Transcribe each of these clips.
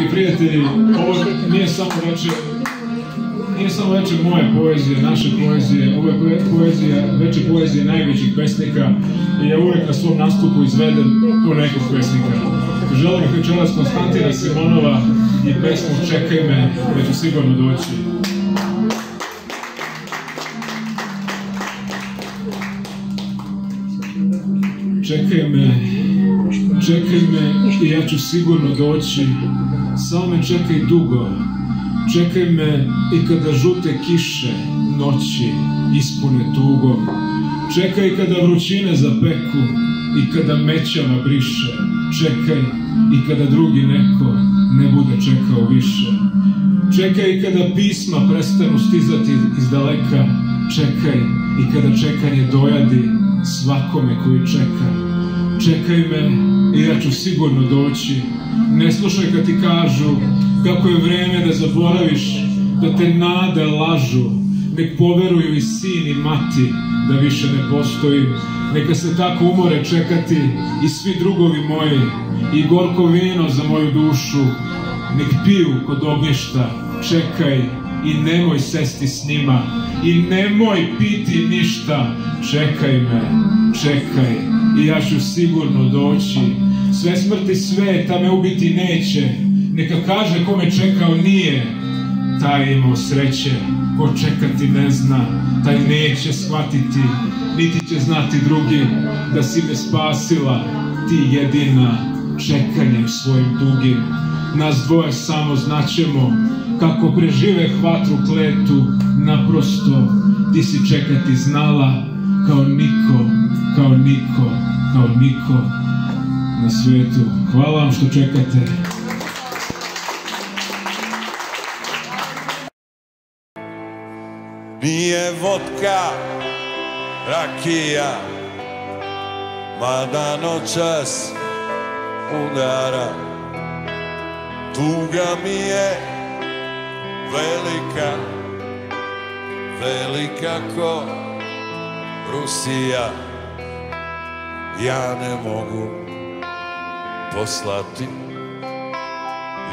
dragi prijatelji, ovo nije samo večer, nije samo večer moje poezije, naše poezije, ovo je poezija, večer poezije najvećih pesnika i ja uvek na svom nastupu izvedem po nekog pesnika. Želim večeras Konstantina Simonova i pesmu Čekaj me, da ću sigurno doći. Čekaj me, čekaj me i ja ću sigurno doći, samo me čekaj dugo, čekaj me i kada žute kiše noći ispune tugom, čekaj kada vrućine zapeku i kada mećama briše, čekaj i kada drugi neko ne bude čekao više, čekaj kada pisma prestanu stizati iz daleka, čekaj i kada čekanje dojadi svakome koji čeka, čekaj me i ja ću sigurno doći. Ne slušaj kad ti kažu kako je vreme da zaboraviš, da te nade lažu. Nek poveruju i sin i mati da više ne postoji. Neka se tako umore čekati i svi drugovi moji i gorko vino za moju dušu. Nek piju kod ognjišta, čekaj i nemoj sesti s njima i nemoj piti ništa. Čekaj me, čekaj i ja ću sigurno doći. Sve smrti sveta me ubiti neće, neka kaže ko me čekao nije, taj imao sreće, ko čekati ne zna, taj neće shvatiti, niti će znati drugi, da si me spasila, ti jedina, čekanjem svojim dugim. Nas dvoje samo znaćemo, kako prežive hvatru kletu, naprosto, ti si čekati znala, kao niko, kao niko, kao niko na svetu. Hvala vam što čekate. Nije vodka, rakija, mada noćas udara. Tuga mi je velika, velika ko Rusija. Ja ne mogu poslati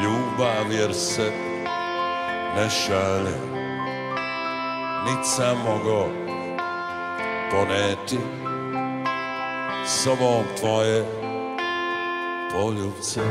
ljubav jer se ne šalje. Nit sam mogo poneti sobom tvoje poljubce.